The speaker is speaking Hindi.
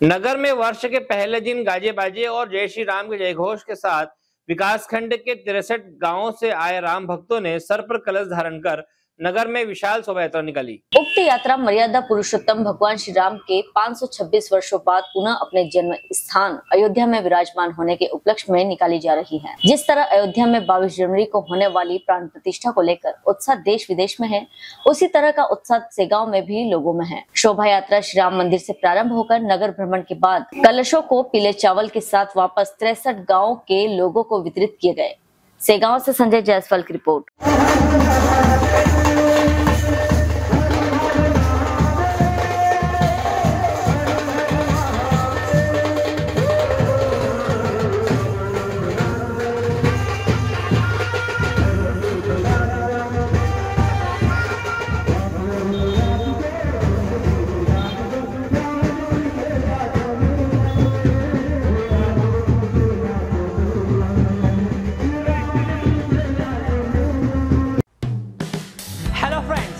नगर में वर्ष के पहले दिन गाजे बाजे और जय श्री राम के जयघोष के साथ विकासखंड के तिरसठ गाँवों से आए राम भक्तों ने सर पर कलश धारण कर नगर में विशाल शोभा यात्रा निकाली। उक्त यात्रा मर्यादा पुरुषोत्तम भगवान श्री राम के 526 वर्षों बाद पुनः अपने जन्म स्थान अयोध्या में विराजमान होने के उपलक्ष्य में निकाली जा रही है। जिस तरह अयोध्या में 22 जनवरी को होने वाली प्राण प्रतिष्ठा को लेकर उत्साह देश विदेश में है, उसी तरह का उत्साह सेगांव में भी लोगों में है। शोभा यात्रा श्री राम मंदिर ऐसी प्रारंभ होकर नगर भ्रमण के बाद कलशों को पीले चावल के साथ वापस तिरसठ गाँव के लोगों को वितरित किए गए। सेगांव से संजय जायसवाल की रिपोर्ट।